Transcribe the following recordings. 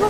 에유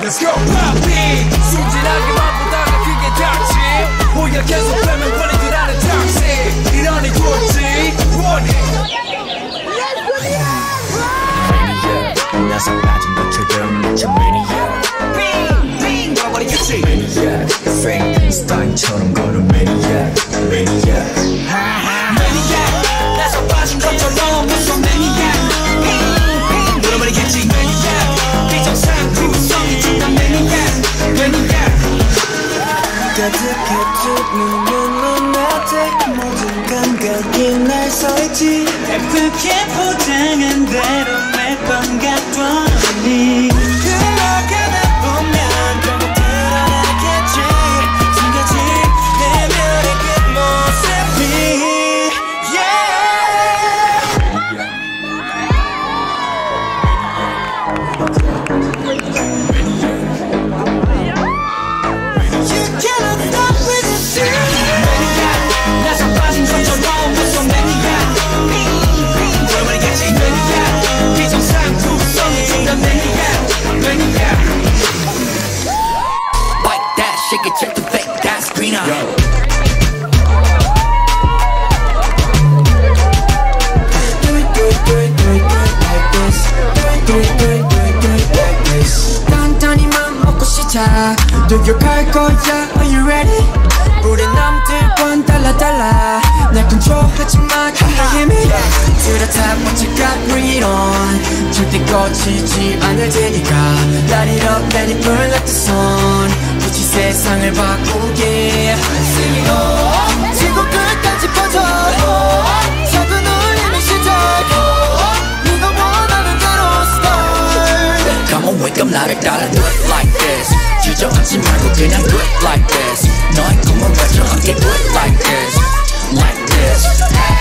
Let's go 파피 순진하게만 보다가 그게 닥치 보여 계속 빼면 원인 줄 아는 닥치 이러니 좋지 원해 나서 빠진 것처럼 마치 매니아 빙빙 돌아버리겠지 매니아 프랭켄스타인처럼 걸은 매니아 매니아 가득해 두는 눈앞에 모든 감각이 날 서있지. 예쁘게 포장한 대로 거야 Are you ready? 우리 남들과는 달라 달라 날 컨트롤하지 마 그의 힘이 뚜렷한 멋지가 bring it on 절대 꺼지지 않을 테니까 Light it up let it burn like the sun 빛이 세상을 바꾸게 Sing it on 지구 끝까지 퍼져 작은 울림의 시작 네가 원하는 대로 start Come on wake up this 주저앉지 말고 그냥 do it like this 너의 꿈을 외쳐 함께 do it like this Like this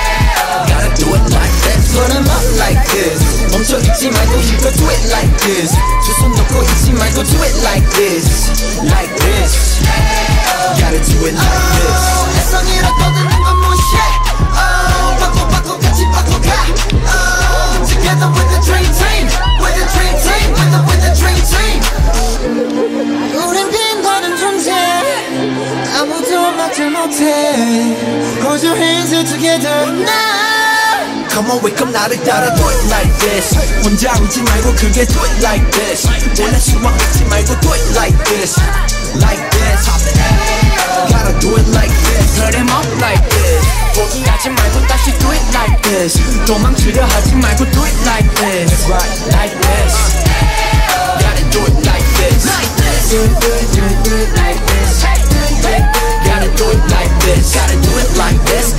아무도 막지 못해 Hold your hands up together now Come on wake up 나를 따라 do it like this 혼자 울지 말고 크게 do it like this 원래 수만 웃지 말고 do it like this Like this Gotta do it like this Put him up like this 포기하지 말고 다시 do it like this 도망치려 하지 말고 do it like this Right like this Gotta do it like this Like this Do it, do it, do it, do it like this Gotta do it like this Gotta do it do it like this Gotta do it like this